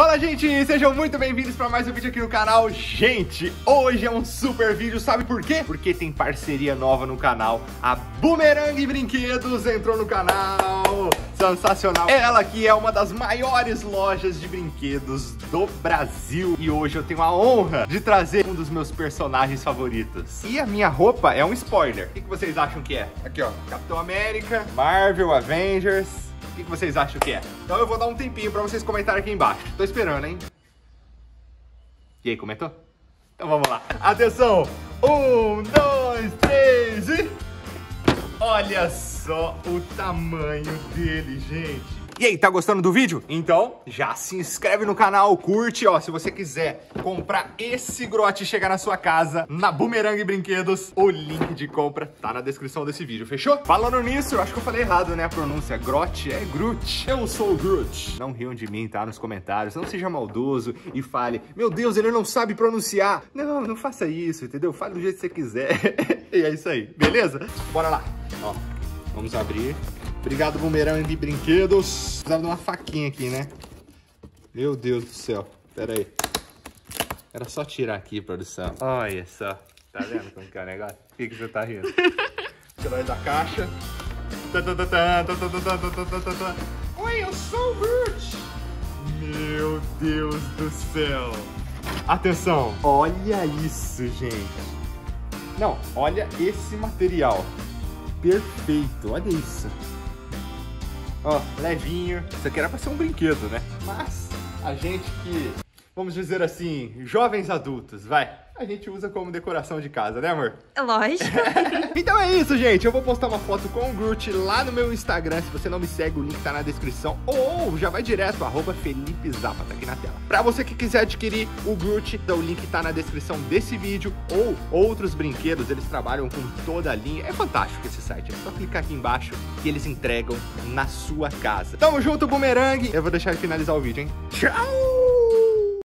Fala, gente! Sejam muito bem-vindos para mais um vídeo aqui no canal. Gente, hoje é um super vídeo, sabe por quê? Porque tem parceria nova no canal. A Boomerang Brinquedos entrou no canal. Sensacional. Ela que é uma das maiores lojas de brinquedos do Brasil. E hoje eu tenho a honra de trazer um dos meus personagens favoritos. E a minha roupa é um spoiler. O que vocês acham que é? Aqui, ó. Capitão América, Marvel, Avengers... Que vocês acham que é? Então eu vou dar um tempinho pra vocês comentarem aqui embaixo. Tô esperando, hein? E aí, comentou? Então vamos lá. Atenção! Um, dois, três e... Olha só o tamanho dele, gente. E aí, tá gostando do vídeo? Então, já se inscreve no canal, curte, ó, se você quiser comprar esse grote e chegar na sua casa, na Boomerang Brinquedos, o link de compra tá na descrição desse vídeo, fechou? Falando nisso, eu acho que eu falei errado, né, a pronúncia, grote é Groot. Eu sou o Groot. Não riam de mim, tá, nos comentários, não seja maldoso e fale, meu Deus, ele não sabe pronunciar. Não, não faça isso, entendeu? Fale do jeito que você quiser. e é isso aí, beleza? Bora lá. Ó, vamos abrir. Obrigado, Bumerangue de Brinquedos. Precisava de uma faquinha aqui, né? Meu Deus do céu. Pera aí. Era só tirar aqui, produção. Olha só. Tá vendo como que é o negócio? Que, que você tá rindo? Tirar da caixa. Oi, eu sou o Groot. Meu Deus do céu. Atenção. Olha isso, gente. Não, olha esse material. Perfeito, olha isso. Ó, levinho. Isso aqui era pra ser um brinquedo, né? Mas a gente que, vamos dizer assim, jovens adultos, vai a gente usa como decoração de casa, né, amor? É lógico. então é isso, gente. Eu vou postar uma foto com o Groot lá no meu Instagram. Se você não me segue, o link tá na descrição. Ou já vai direto, arroba Felipe Zappa, tá aqui na tela. Pra você que quiser adquirir o Groot, o link tá na descrição desse vídeo. Ou outros brinquedos, eles trabalham com toda a linha. É fantástico esse site. É só clicar aqui embaixo e eles entregam na sua casa. Tamo junto, Boomerang. Eu vou deixar ele finalizar o vídeo, hein? Tchau!